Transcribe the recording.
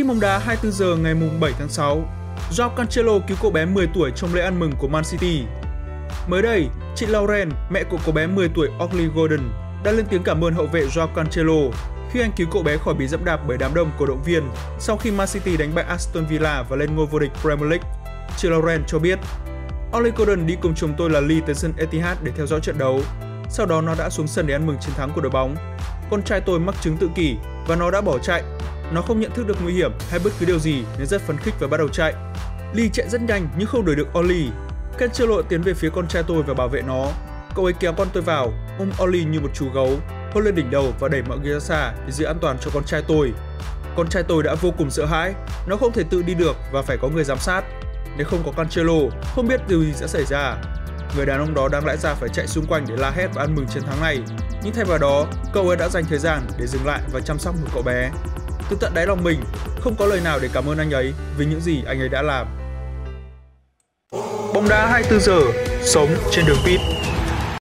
Tin bóng đá 24 giờ ngày 7 tháng 6, Joao Cancelo cứu cậu bé 10 tuổi trong lễ ăn mừng của Man City. Mới đây, chị Lauren, mẹ của cậu bé 10 tuổi Oakley Gordon, đã lên tiếng cảm ơn hậu vệ Joao Cancelo khi anh cứu cậu bé khỏi bị dẫm đạp bởi đám đông cổ động viên sau khi Man City đánh bại Aston Villa và lên ngôi vô địch Premier League. Chị Lauren cho biết, Oakley Gordon đi cùng chồng tôi là Lee tới sân Etihad để theo dõi trận đấu. Sau đó nó đã xuống sân để ăn mừng chiến thắng của đội bóng. Con trai tôi mắc chứng tự kỷ và nó đã bỏ chạy nó không nhận thức được nguy hiểm hay bất cứ điều gì nên rất phấn khích và bắt đầu chạy. Lee chạy rất nhanh nhưng không đuổi được Ollie. Cancelo tiến về phía con trai tôi và bảo vệ nó. Cậu ấy kéo con tôi vào, ôm Ollie như một chú gấu, hôn lên đỉnh đầu và đẩy mọi người ra xa để giữ an toàn cho con trai tôi. Con trai tôi đã vô cùng sợ hãi, nó không thể tự đi được và phải có người giám sát. Nếu không có Cancelo, không biết điều gì sẽ xảy ra. Người đàn ông đó đang lẽ ra phải chạy xung quanh để la hét và ăn mừng chiến thắng này, nhưng thay vào đó, cậu ấy đã dành thời gian để dừng lại và chăm sóc một cậu bé từ tận đáy lòng mình, không có lời nào để cảm ơn anh ấy vì những gì anh ấy đã làm. Bóng đá 24 giờ, sống trên đường pit.